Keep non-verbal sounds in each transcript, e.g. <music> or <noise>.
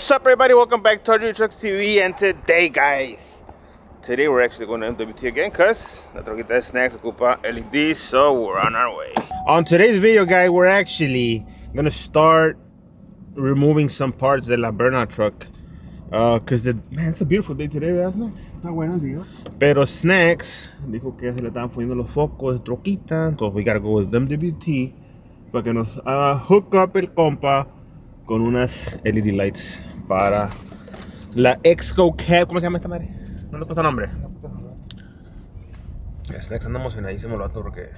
What's up everybody? Welcome back to RGV Trucks TV and today guys Today we're actually going to MWT again cause la troquita de snacks ocupa LED so we're on our way On today's video guys we're actually gonna start removing some parts de la burnout truck uh, Cause the, man it's a beautiful day today ¿verdad Snacks? Está bueno, tío. Pero Snacks dijo que se le estaban poniendo los focos de troquita entonces we gotta go with MWT para que nos haga hook up el compa con unas LED lights para la Exco Cab. ¿Cómo se llama esta madre? No le he puesto nombre. Es next anda emocionadísimo el vato porque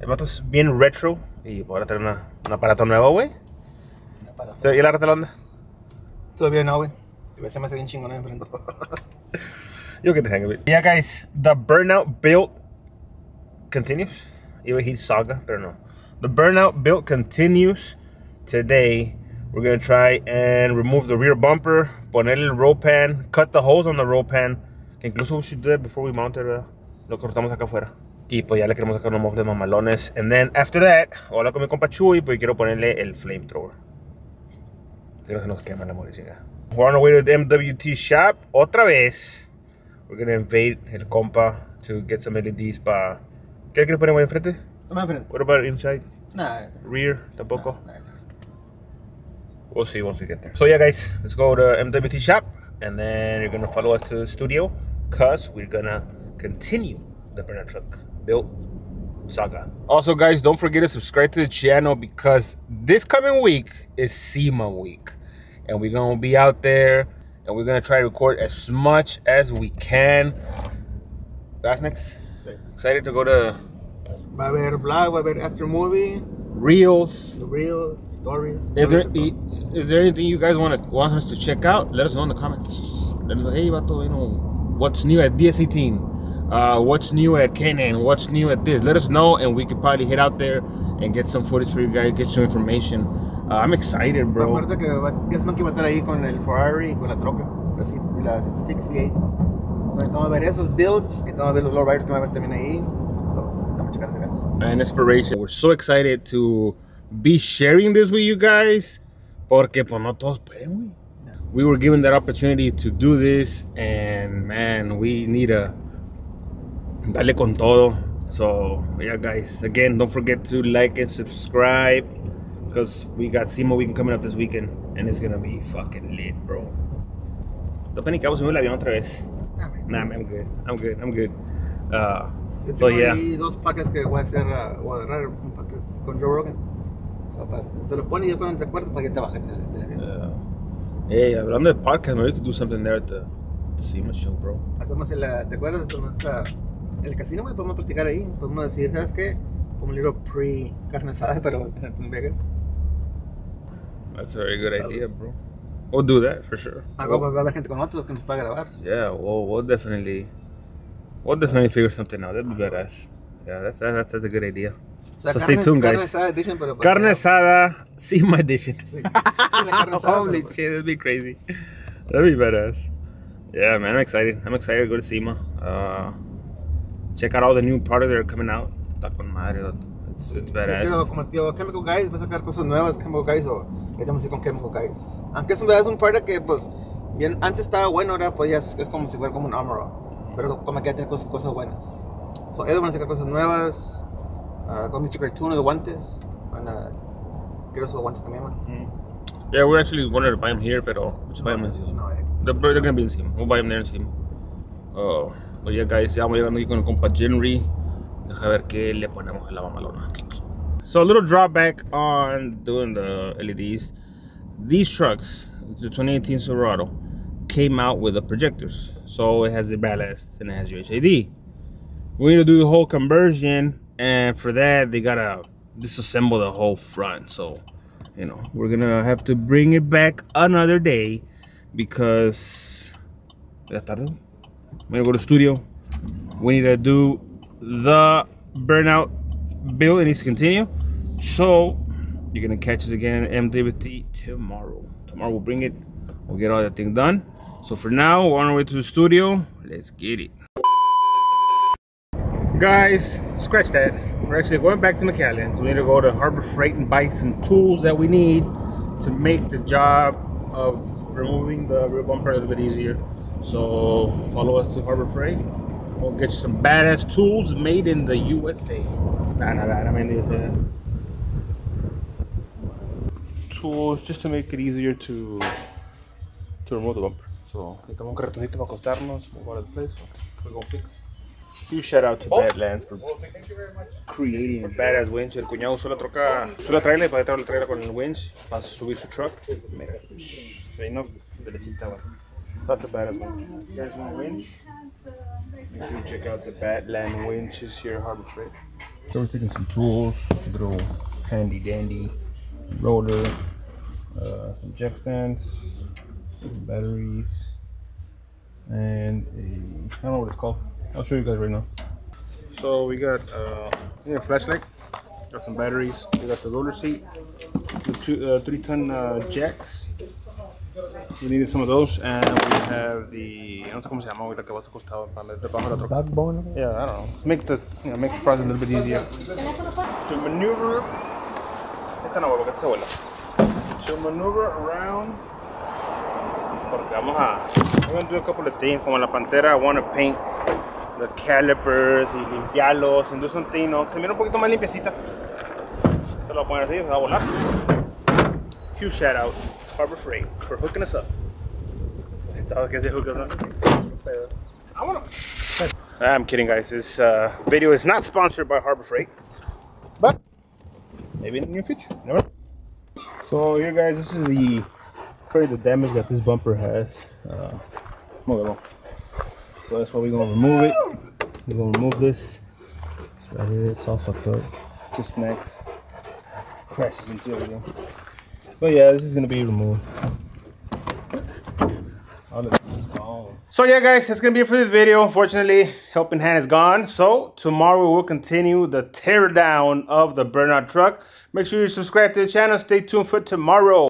el vato es bien retro y ahora tener una, un aparato nuevo, güey. ¿Y la rata la onda? Todavía no, güey. Se me hace bien chingón enfrente. You'll get the hang of it. Yeah, guys, the burnout build continues. Iba a decir saga, pero no. The burnout build continues. Today, we're gonna try and remove the rear bumper, poner el roll pan, cut the holes on the roll pan. Que incluso we should do that before we mount it, ¿verdad? Lo cortamos acá afuera. Y pues ya le queremos sacar unos mofles mamalones. And then after that, hola con mi compa Chuy, pues quiero ponerle el flamethrower. Si no se nos quema la morecilla. We're on our way to the MWT shop. Otra vez. We're gonna invade el compa to get some LEDs para... ¿Qué quieres poner ahí enfrente? Toma enfrente. What about inside? Nah, ese. Rear? Tampoco? Nah, ese. We'll see once we get there. So yeah, guys, let's go to MWT shop, and then you're gonna follow us to the studio, cause we're gonna continue the burner truck build saga. Also, guys, don't forget to subscribe to the channel because this coming week is SEMA week, and we're gonna be out there, and we're gonna try to record as much as we can. That's next. Excited to go to Va a haber vlog, va a haber after movie, Reels. the reels, stories. Is there, is there anything you guys want to want us to check out? Let us know in the comments. Let us know, hey, vato, you know, what's new at DSC team? Uh, what's new at Canon? What's new at this? Let us know, and we could probably hit out there and get some footage for you guys, get some information. Uh, I'm excited, bro. Acuérdate que Gasman que va a estar ahí con el Ferrari y con la troca. La, C- 68. So, necesitamos ver esos builds. Necesitamos ver los lowriders que van a ver también ahí. So, estamos checando acá. And inspiration. We're so excited to be sharing this with you guys, porque pues no todos pueden. We were given that opportunity to do this, and man, we need to darle con todo. So yeah, guys, again, don't forget to like and subscribe, because we got SEMA weekend coming up this weekend, and it's gonna be fucking lit, bro. Te panicamos subir el avión otra vez. Ah, man. Nah, man, I'm good. I'm good. I'm good. Uh, Yo so yeah. ahí dos podcasts que voy a hacer, uh, voy a agarrar un podcast con Joe Rogan. Pa- te lo pones y ya cuando te acuerdas, para que te bajes del avión. Uh, hey, hablando de podcast, maybe we could do something there at the, the SEMA show, bro. Hacemos el, ¿te acuerdas? Hacemos uh, el casino, güey, podemos platicar ahí. Podemos decir, ¿sabes qué? Como un libro pre-carne asada, <laughs> pero en Vegas. That's a very good idea, bro. We'll do that for sure. Algo va a haber gente con otros que nos pueda grabar. Yeah, we'll, we'll definitely, we'll definitely figure something out. That'd be badass. Yeah, that's that's, that's a good idea. O sea, So stay carne- tuned, carne guys. asada edition, pero Carne asada, SEMA edition. Sí, <laughs> sí, la carne asada, Holy pero- shit, that'd be crazy. That'd be badass. Yeah, man, I'm excited. I'm excited to go to SEMA. Uh, check out all the new products that are coming out. Está con madre. It's, it's Pero badass. como tío Chemical Guys va a sacar cosas nuevas, Chemical Guys, o estamos así con Chemical Guys. Aunque es un, es un product que, pues, ya antes estaba bueno, ahora podías, es como si fuera como un Armor. Pero como que tiene cosas, cosas buenas. So, ellos van a sacar cosas nuevas. ah, con Mr. Cartoon, los guantes. Van a. Quiero esos guantes también, man. Mm. Yeah, we're actually wanted to buy them here, pero we should buy them in. No. They're, they're gonna be in SEMA. We'll buy them there in SEMA. Oh, but yeah, guys, ya vamos llegando aquí con el compa Jenry. Deja ver qué le ponemos a la mamalona. So a little drawback on doing the LEDs. These trucks, the 2018 Silverado, came out with the projectors. So it has the ballast and it has your HID. We need to do the whole conversion, and for that they gotta disassemble the whole front. So, you know, we're gonna have to bring it back another day because. I'm gonna go to studio. We need to do the burnout build. It needs to continue. So you're gonna catch us again at tomorrow. Tomorrow we'll bring it. We'll get all that thing done. So for now, we're on our way to the studio. Let's get it. Guys, scratch that. We're actually going back to McAllen. So we need to go to Harbor Freight and buy some tools that we need to make the job of removing the rear bumper a little bit easier. So follow us to Harbor Freight. We'll get you some badass tools made in the USA. Nah, nah, nah, I mean the USA. Tools just to make it easier to to remove the bumper. So necesitamos un cartoncito para acostarnos, move out of the place. We're gonna fix. Huge shout out to Badlands for Thank you very much. creating a badass winch. El cuñado usó la troca, usó la trailer para traer la trailer con el winch para subir su truck. Mira, ahí no, derechita, güey. That's a badass winch. You guys want a winch? Make sure you check out the Badland winches here at Harbor Freight. So we're taking some tools, a little handy dandy roller, uh, some jack stands, batteries, and a, I don't know what it's called. I'll show you guys right now. So we got uh, yeah, a flashlight, got some batteries, we got the roller seat, the two, uh, three ton uh, jacks. We needed some of those, and we have the I don't know cómo se llama, ahorita que vas acostado para meter bajo la troca. Backbone. Yeah, I don't know. Make the you know, make the process a little bit easier. To maneuver, esta no, porque se vuela. To maneuver around, porque vamos a, we're gonna do a couple of things. Como la pantera, I want to paint the calipers y limpiarlos and do something, ¿no? Se mira un poquito más limpiecita. Se lo voy a poner así, se va a volar. Huge shout out, Harbor Freight, for hooking us up. Estaba que se hook us up. Vámonos. I'm kidding, guys. This uh, video is not sponsored by Harbor Freight, but maybe in the near future. Never. So here, guys, this is the probably the damage that this bumper has. Uh, so that's why we're gonna remove it. We're gonna remove this. It's right here. It's all fucked up. Just Snacks crashes into everything. But yeah, this is gonna be removed. So yeah, guys, that's gonna be it for this video. Unfortunately, helping hand is gone. So tomorrow we will continue the tear down of the burnout truck. Make sure you subscribe to the channel. Stay tuned for tomorrow.